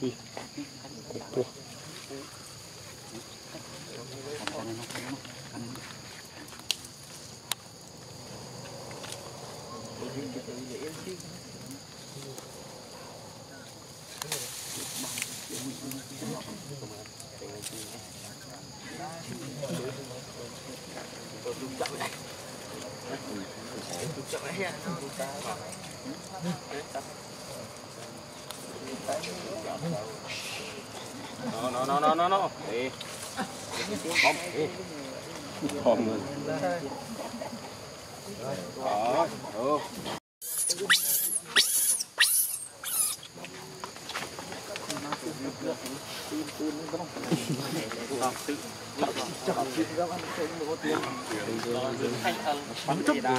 khi. Để tua không bỏ No, no, no, no, no, no. Đi. Không, đi. Không rồi. Đó, được. Bắn chút rồi.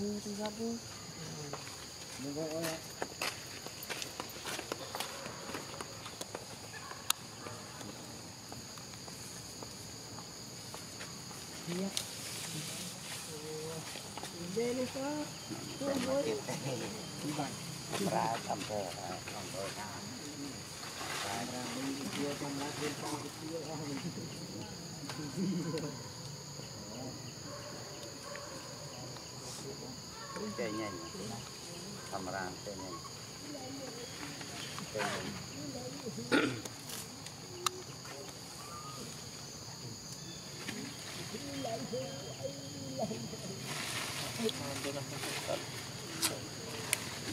bu tu ra bu đừng có ôi Yeah. Hãy subscribe cho kênh Ghiền Mì Gõ Để không bỏ lỡ những video hấp dẫn ចេញញធម្មតាចេញញចេញញ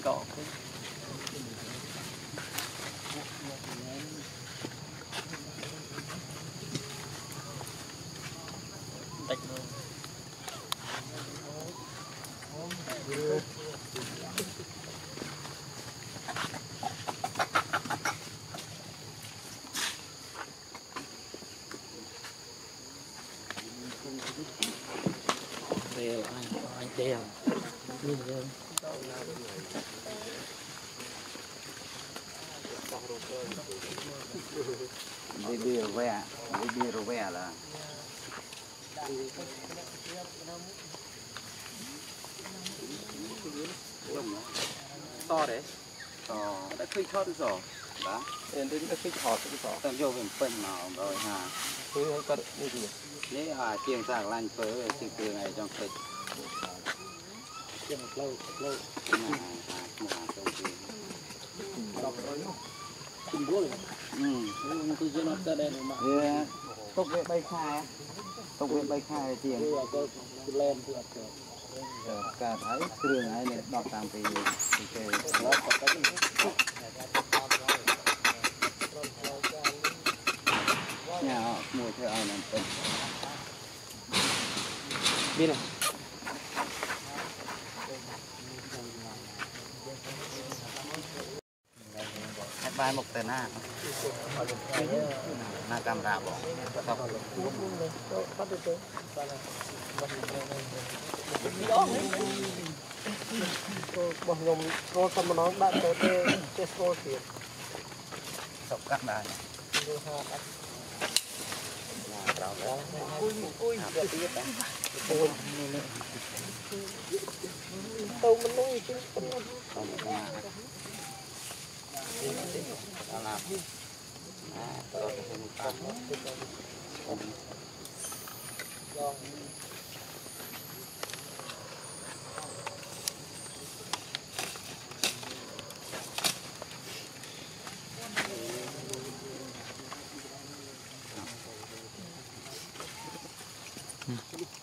កក anh anh đèo mình lên đi bia về đi bia rồi về là to đấy to đã khi thoát rồi đó đến đến cái khi thoát rồi tao vô mình phênh mà rồi hà cứ cái gì nếu à chiên sạc lanh phới thì từ này trong thịt ជាផ្លូវផ្លូវដល់ប្រយោគំរូអឺខ្ញុំគឺជាអត់តដែរមកទុកវា3ខែទុកវា3ខែទៀតគឺអត់ទៅលែនគឺអត់ទៅកាត់ហើយគ្រឿងហើយនេះដោះតាមពីពីគេដល់បាត់ទៅញ៉ាមួយធ្វើឲ្យនឹងទៅមានទេ តែមកទៅណាណាកាមេរ៉ាបងតោះបាត់ទៅទៅបងខ្ញុំចូលតែម្ដងដាក់ទៅទេចេះស្គាល់ទៀតសុកកាត់ដែរយកថាអត់អើគុយគុយទៅទៀតអូនទៅមនុស្សជិះទៅ Mm-hmm.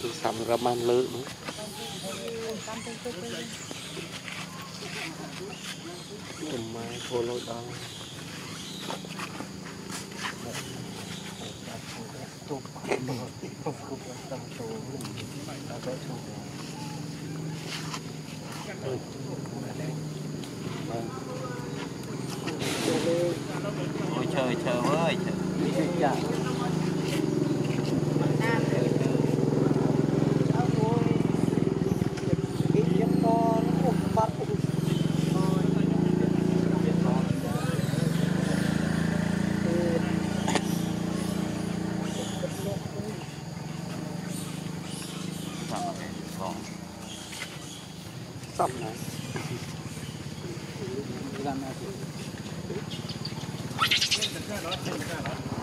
ទូសាំរ៉ាម៉ាន់លើនោះទំម៉ែធ្វើលុយដល់ tục phục phục tầm số đã vẽ chung ôi không vô